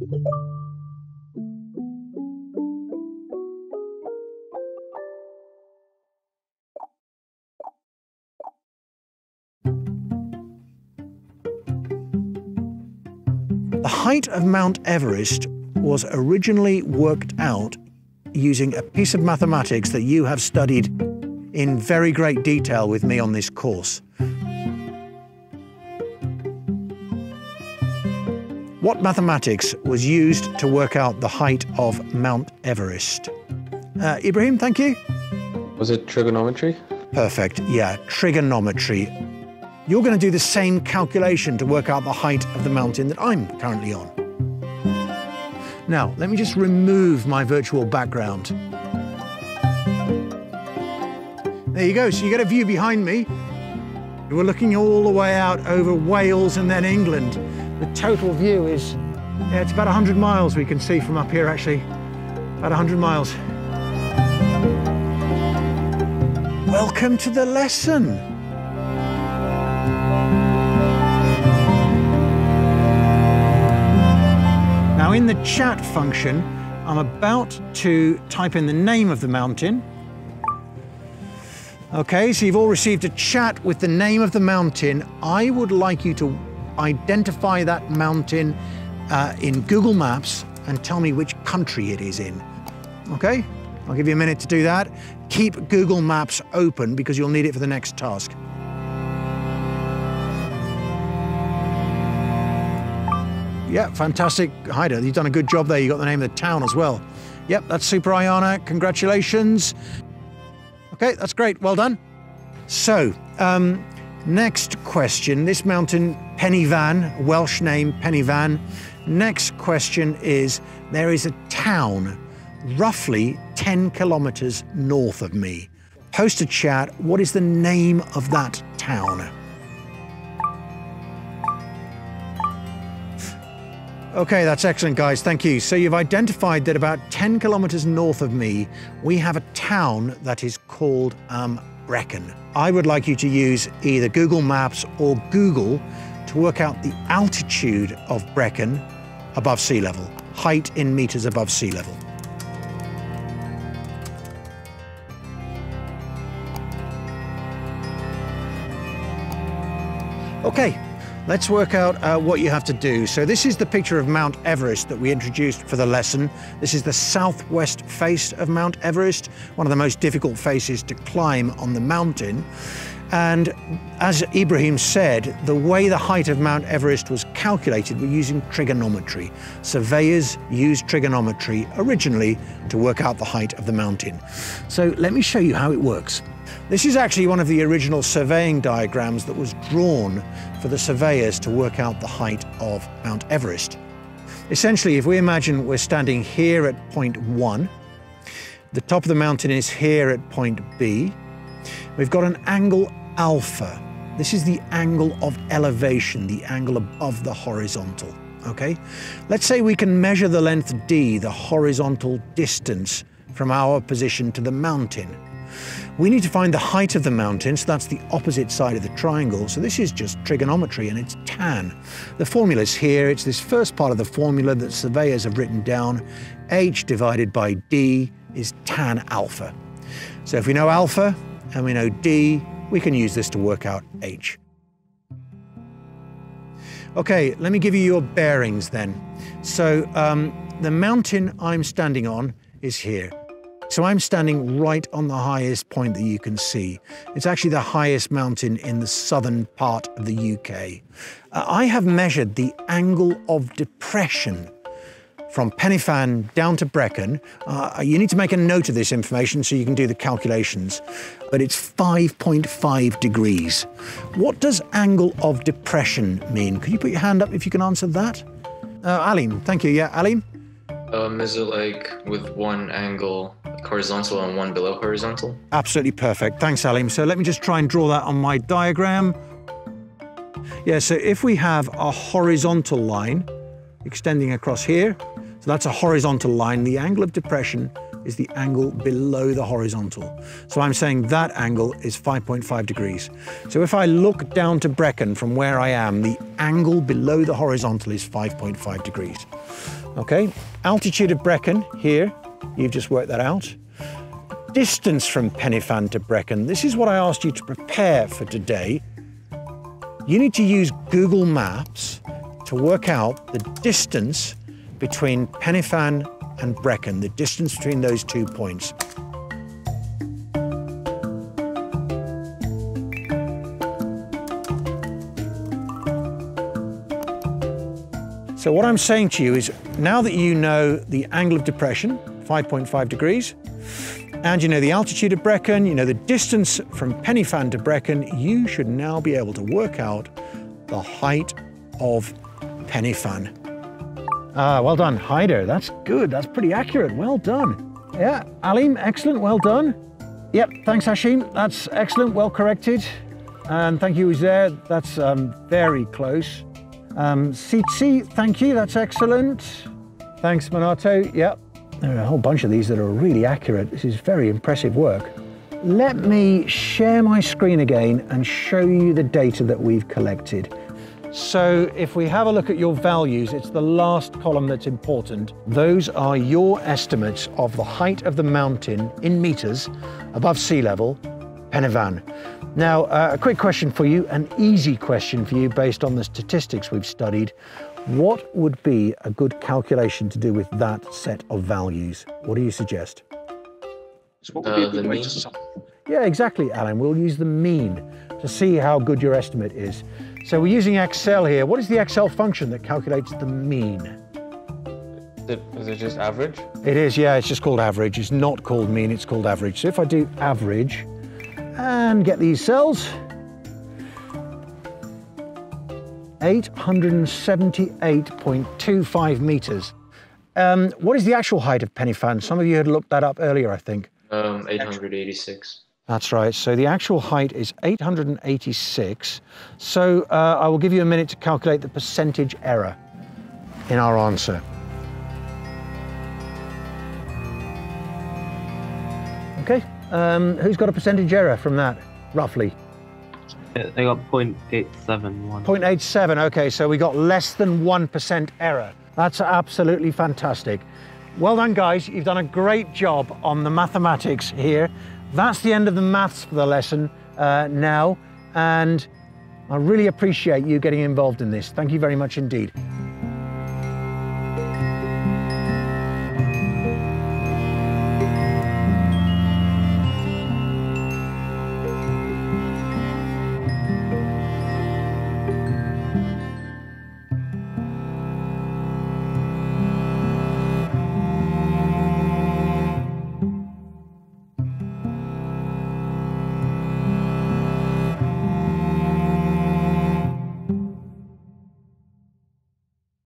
The height of Mount Everest was originally worked out using a piece of mathematics that you have studied in very great detail with me on this course. What mathematics was used to work out the height of Mount Everest? Uh, Ibrahim, thank you. Was it trigonometry? Perfect. Yeah, trigonometry. You're going to do the same calculation to work out the height of the mountain that I'm currently on. Now, let me just remove my virtual background. There you go. So you get a view behind me. We're looking all the way out over Wales and then England. The total view is, yeah, it's about 100 miles we can see from up here, actually. About 100 miles. Welcome to the lesson. Now in the chat function, I'm about to type in the name of the mountain. Okay, so you've all received a chat with the name of the mountain. I would like you to identify that mountain uh, in Google Maps and tell me which country it is in. Okay, I'll give you a minute to do that. Keep Google Maps open because you'll need it for the next task. Yeah, fantastic. Haida, you've done a good job there. You got the name of the town as well. Yep, that's super, Ayana. Congratulations. Okay, that's great. Well done. So, um, next question. This mountain, Pen y Fan, Welsh name Pen y Fan. Next question is there is a town roughly 10 kilometers north of me. Post a chat. What is the name of that town? Okay, that's excellent, guys. Thank you. So you've identified that about 10 kilometers north of me, we have a town that is called um, Brecon. I would like you to use either Google Maps or Google to work out the altitude of Brecon above sea level, height in meters above sea level. Okay, Let's work out uh, what you have to do. So this is the picture of Mount Everest that we introduced for the lesson. This is the southwest face of Mount Everest, one of the most difficult faces to climb on the mountain. And as Ibrahim said, the way the height of Mount Everest was calculated were using trigonometry. Surveyors used trigonometry originally to work out the height of the mountain. So let me show you how it works. This is actually one of the original surveying diagrams that was drawn for the surveyors to work out the height of Mount Everest. Essentially, if we imagine we're standing here at point one, the top of the mountain is here at point B, we've got an angle alpha. This is the angle of elevation, the angle above the horizontal, okay? Let's say we can measure the length d, the horizontal distance from our position to the mountain. We need to find the height of the mountain, so that's the opposite side of the triangle. So this is just trigonometry and it's tan. The formula is here. It's this first part of the formula that surveyors have written down. H divided by D is tan alpha. So if we know alpha and we know D, we can use this to work out H. Okay, let me give you your bearings then. So um, the mountain I'm standing on is here. So I'm standing right on the highest point that you can see. It's actually the highest mountain in the southern part of the UK. Uh, I have measured the angle of depression from Pen y Fan down to Brecon. Uh, you need to make a note of this information so you can do the calculations, but it's 5.5 degrees. What does angle of depression mean? Could you put your hand up if you can answer that? Uh, Alim, thank you. Yeah, Alim? Um, is it like with one angle horizontal and one below horizontal? Absolutely perfect. Thanks, Alim. So let me just try and draw that on my diagram. Yeah, so if we have a horizontal line extending across here, so that's a horizontal line, the angle of depression is the angle below the horizontal. So I'm saying that angle is 5.5 degrees. So if I look down to Brecon from where I am, the angle below the horizontal is 5.5 degrees. Okay, altitude of Brecon here, you've just worked that out. Distance from Pen y Fan to Brecon, this is what I asked you to prepare for today. You need to use Google Maps to work out the distance between Pen y Fan and Brecon, the distance between those two points. So what I'm saying to you is now that you know the angle of depression, 5.5 degrees, and you know the altitude of Brecon, you know the distance from Pen y Fan to Brecon, you should now be able to work out the height of Pen y Fan. Ah, well done, Haider. That's good. That's pretty accurate. Well done. Yeah, Alim, excellent. Well done. Yep, thanks, Hashim. That's excellent. Well corrected. And thank you, Uzair. That's um, very close. Um, Sitsi, thank you. That's excellent. Thanks, Monato. Yep. There are a whole bunch of these that are really accurate. This is very impressive work. Let me share my screen again and show you the data that we've collected. So if we have a look at your values, it's the last column that's important. Those are your estimates of the height of the mountain in meters above sea level, Pen y Fan. Now, uh, a quick question for you, an easy question for you based on the statistics we've studied. What would be a good calculation to do with that set of values? What do you suggest? So what would be a Uh, good the way mean? to sum? Yeah, exactly, Alan. We'll use the mean to see how good your estimate is. So we're using Excel here. What is the Excel function that calculates the mean? Is it, is it just average? It is, yeah, it's just called average. It's not called mean, it's called average. So if I do average and get these cells, 878.25 meters. Um, what is the actual height of Pen Fan? Some of you had looked that up earlier, I think. Um, 886. That's right. So the actual height is 886. So uh, I will give you a minute to calculate the percentage error in our answer. Okay. Um, who's got a percentage error from that, roughly? They got 0.871. 0.87. Okay, so we got less than 1% error. That's absolutely fantastic. Well done, guys. You've done a great job on the mathematics here. That's the end of the maths for the lesson uh, now. And I really appreciate you getting involved in this. Thank you very much indeed.